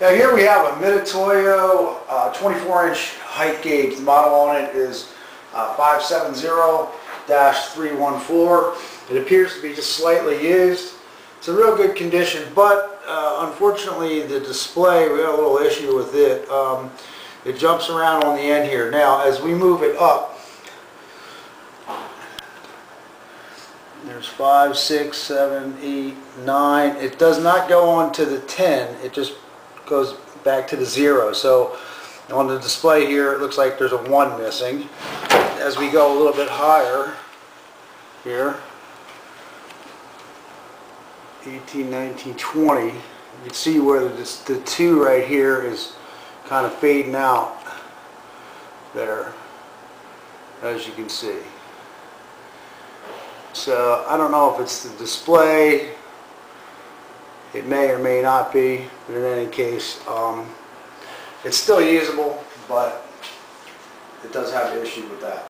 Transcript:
Now here we have a Mitutoyo uh, 24-inch height gauge. The model on it is uh, 570-314. It appears to be just slightly used. It's in real good condition, but uh, unfortunately the display, we got a little issue with it. Um, It jumps around on the end here. Now, as we move it up, There's five, six, seven, eight, nine. It does not go on to the 10. It just goes back to the zero. So on the display here, it looks like there's a one missing. As we go a little bit higher here, 18, 19, 20, you can see where the, the two right here is kind of fading out there, as you can see. So I don't know if it's the display, it may or may not be, but in any case, um, it's still usable, but it does have an issue with that.